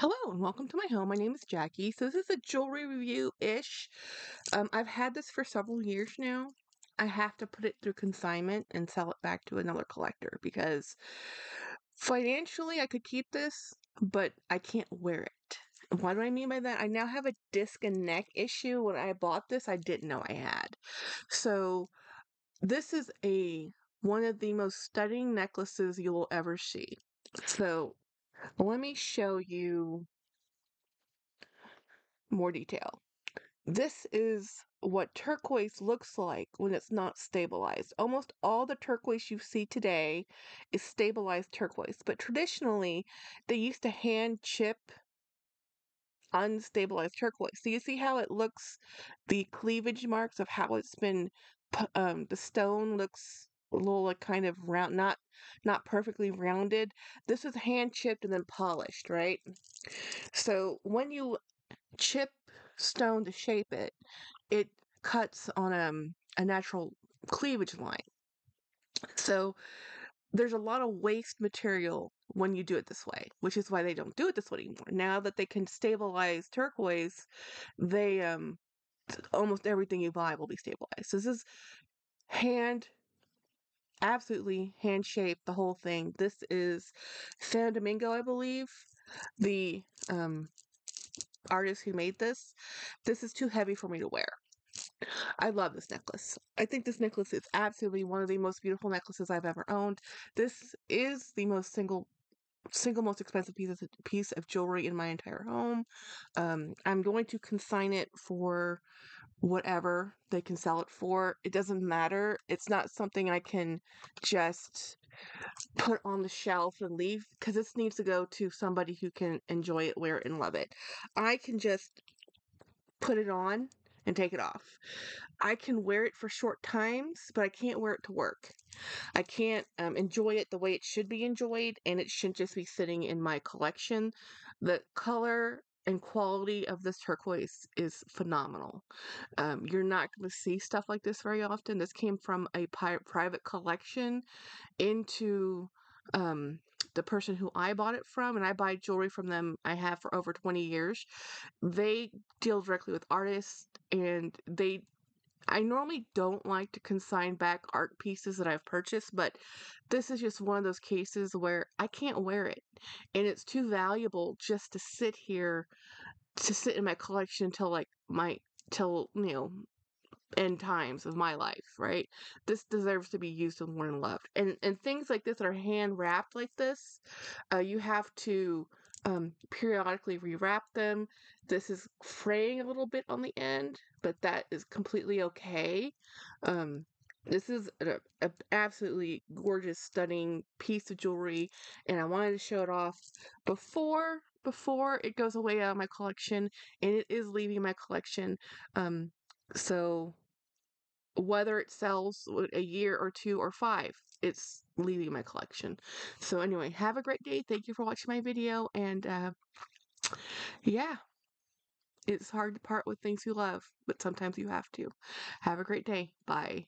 Hello and welcome to my home. My name is Jackie. So this is a jewelry review-ish. Um, I've had this for several years now. I have to put it through consignment and sell it back to another collector because financially I could keep this, but I can't wear it. What do I mean by that? I now have a disc and neck issue. When I bought this, I didn't know I had. So this is a one of the most stunning necklaces you will ever see. So let me show you more detail. This is what turquoise looks like when it's not stabilized. Almost all the turquoise you see today is stabilized turquoise, but traditionally they used to hand chip unstabilized turquoise. So you see how it looks, the cleavage marks of how it's been, um, the stone looks a little kind of round, not not perfectly rounded. This is hand chipped and then polished, right? So when you chip stone to shape it, it cuts on a, um, a natural cleavage line. So there's a lot of waste material when you do it this way, which is why they don't do it this way anymore. Now that they can stabilize turquoise, they um almost everything you buy will be stabilized. So this is hand absolutely hand shaped the whole thing. This is San Domingo, I believe, the um, artist who made this. This is too heavy for me to wear. I love this necklace. I think this necklace is absolutely one of the most beautiful necklaces I've ever owned. This is the most single single most expensive piece of, piece of jewelry in my entire home. Um, I'm going to consign it for whatever they can sell it for. It doesn't matter. It's not something I can just put on the shelf and leave because this needs to go to somebody who can enjoy it, wear it, and love it. I can just put it on and take it off. I can wear it for short times, but I can't wear it to work. I can't um, enjoy it the way it should be enjoyed, and it shouldn't just be sitting in my collection. The color and quality of this turquoise is phenomenal. Um, you're not going to see stuff like this very often. This came from a pi- private collection into um, the person who I bought it from, and I buy jewelry from them. I have for over 20 years. They deal directly with artists, and they I normally don't like to consign back art pieces that I've purchased, but this is just one of those cases where I can't wear it. And it's too valuable just to sit here, to sit in my collection until like my, till, you know, end times of my life, right? This deserves to be used and worn and loved. And, and things like this that are hand wrapped like this, uh, you have to um, periodically rewrap them. This is fraying a little bit on the end, but that is completely okay. Um, this is an absolutely gorgeous, stunning piece of jewelry, and I wanted to show it off before before it goes away out of my collection, and it is leaving my collection. Um, so whether it sells a year or two or five, it's leaving my collection. So anyway, have a great day. Thank you for watching my video. And uh, yeah, it's hard to part with things you love, but sometimes you have to. Have a great day. Bye.